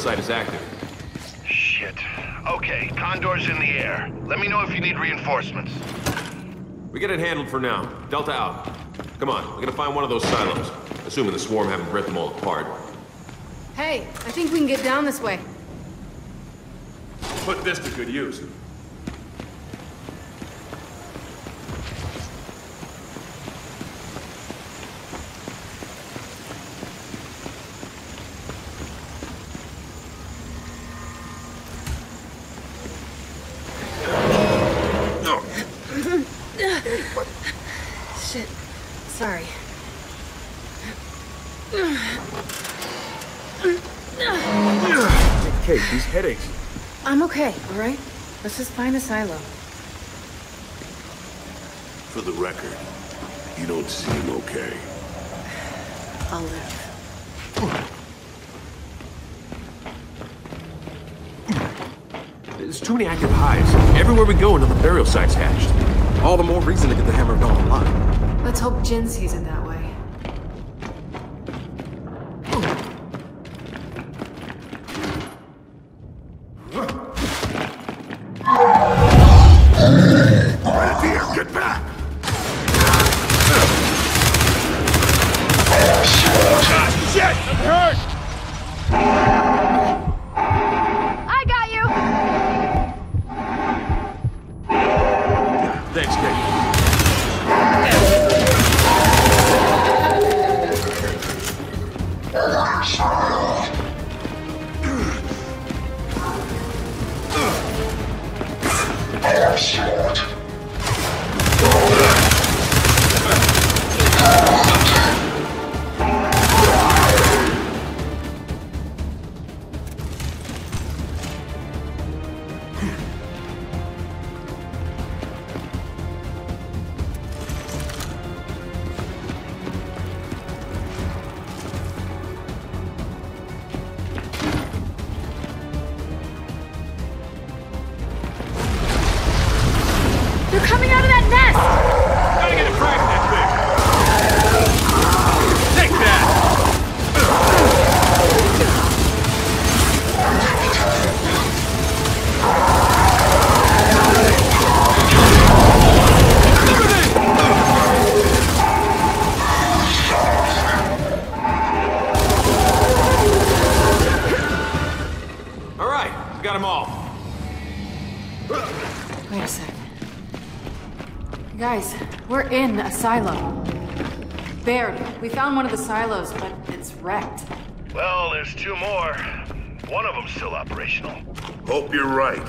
site is active. Shit. Okay, Condor's in the air. Let me know if you need reinforcements. We get it handled for now. Delta out. Come on, we gotta find one of those silos. Assuming the swarm haven't ripped them all apart. Hey, I think we can get down this way. Put this to good use. Shit. Sorry. Kait, these headaches. I'm okay, alright? Let's just find a silo. For the record, you don't seem okay. I'll live. There's too many active hives. Everywhere we go, another burial site's hatched. All the more reason to get the hammer of dawn online. Let's hope Jinn sees it that way. Silo. Baird, we found one of the silos, but it's wrecked. Well, there's two more. One of them's still operational. Hope you're right.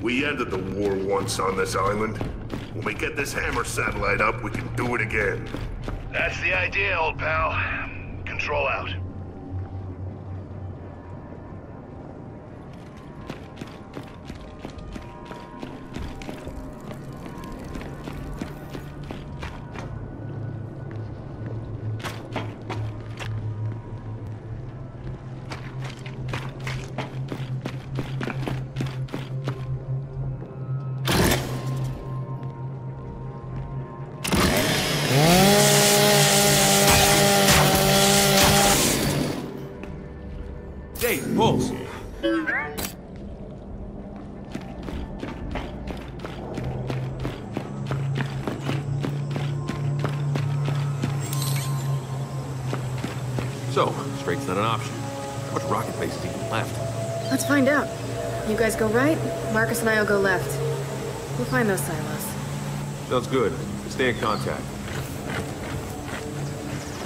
We ended the war once on this island. When we get this hammer satellite up, we can do it again. That's the idea, old pal. Control out. So, straight's not an option. How much rocket base is even left? Let's find out. You guys go right, Marcus and I will go left. We'll find those silos. Sounds good. Stay in contact.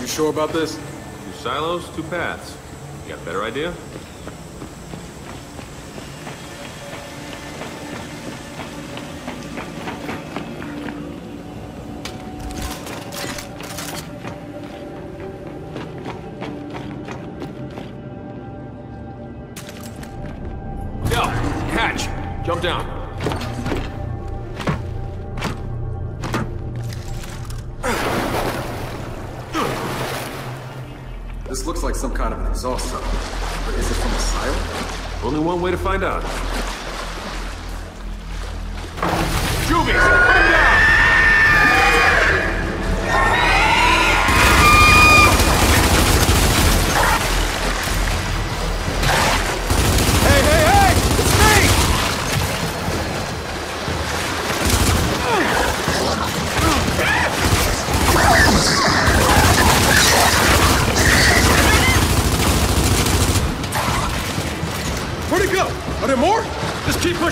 You sure about this? Two silos, two paths. You got a better idea? Jump down. This looks like some kind of an exhaust tunnel. But is it from a silo? Only one way to find out. Juvies,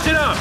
Listen up!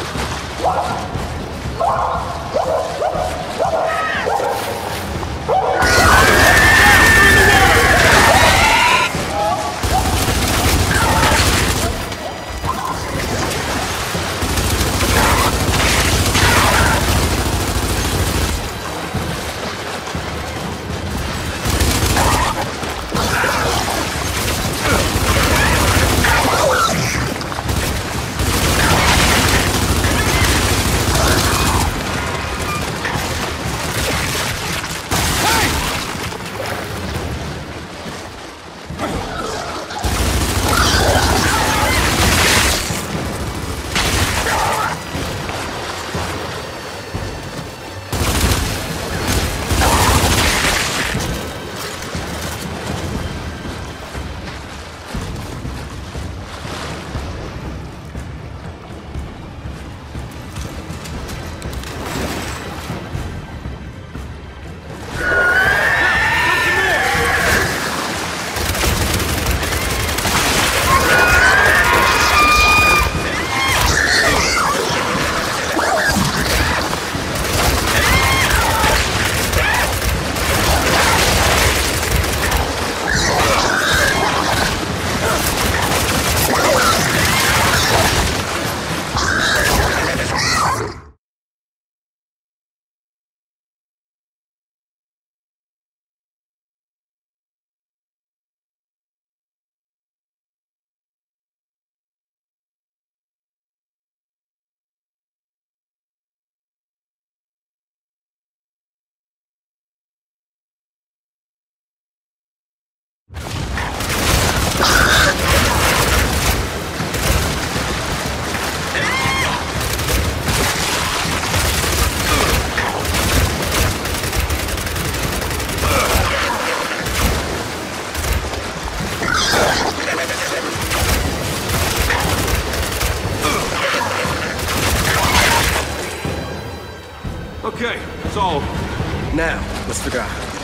Let's figure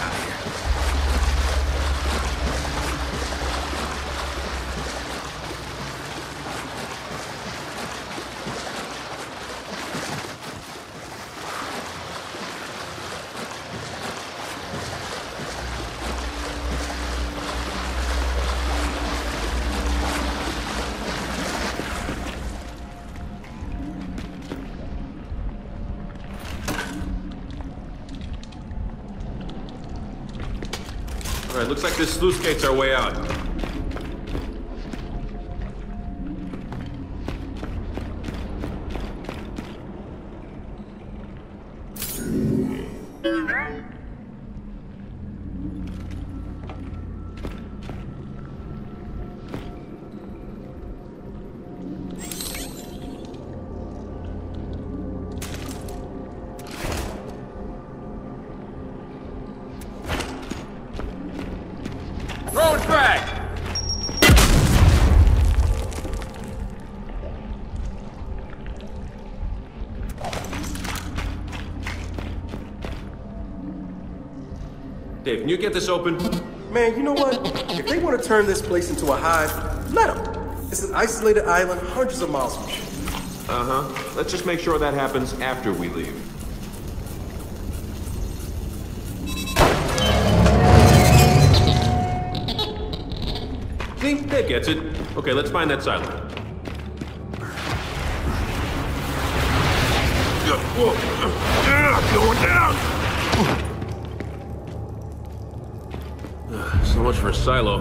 All right, looks like this sluice gate's our way out. Can you get this open? Man, you know what? If they want to turn this place into a hive, let them. It's an isolated island hundreds of miles from shore. Uh-huh. Let's just make sure that happens after we leave. See? Dave gets it. Okay, let's find that silo. Going down! So much for a silo.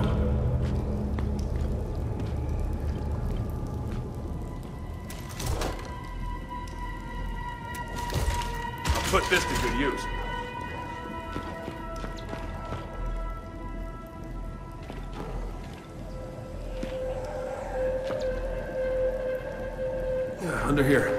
I'll put this to good use. Yeah, under here.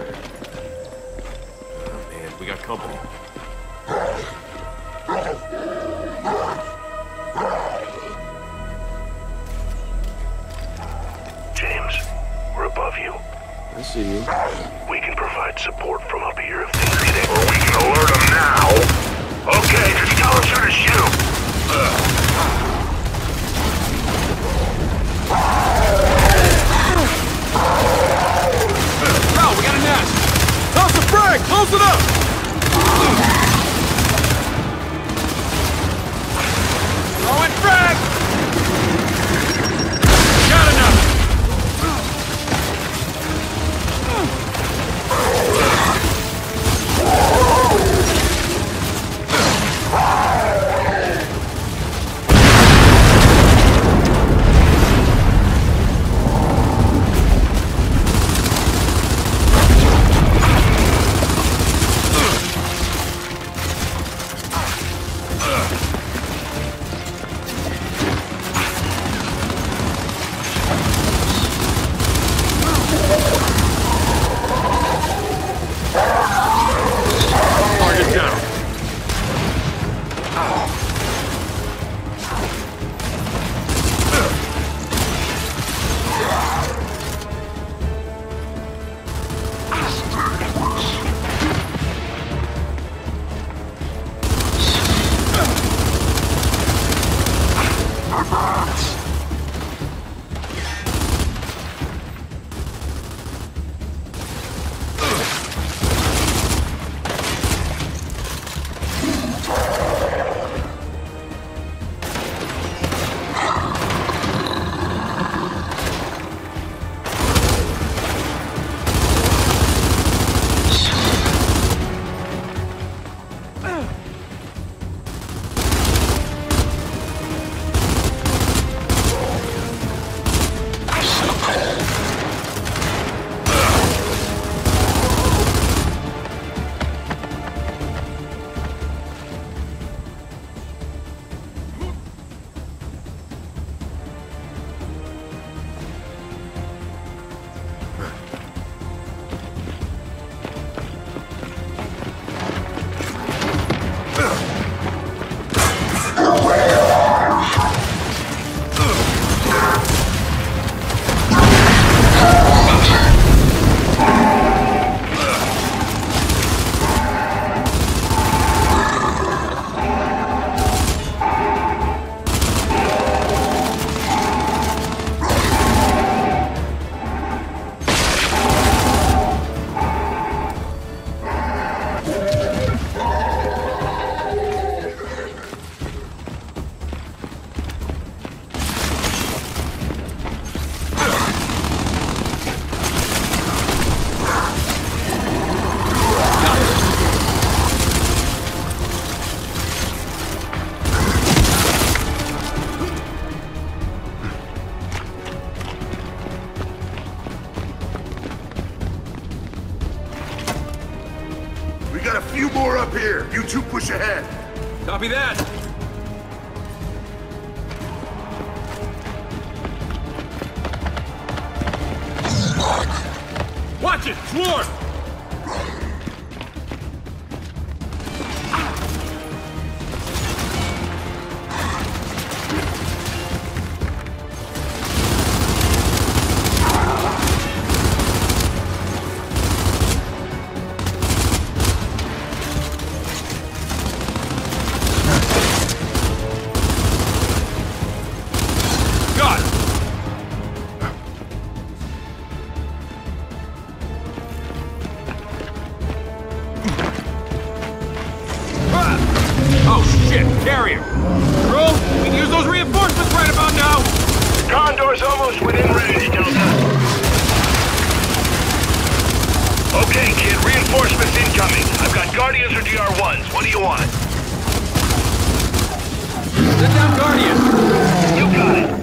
Above you. I see you. We can provide support from up here if things get Or we can alert them now. Okay, just tell us who to shoot. Bro, we got a nest! Toss the frag! Close it up! Throwing frag! Up here. You two push ahead. Copy that. Watch it! Swarm! Condor's almost within range, Delta. Okay, kid, reinforcements incoming. I've got Guardians or DR1s. What do you want? Send down Guardian!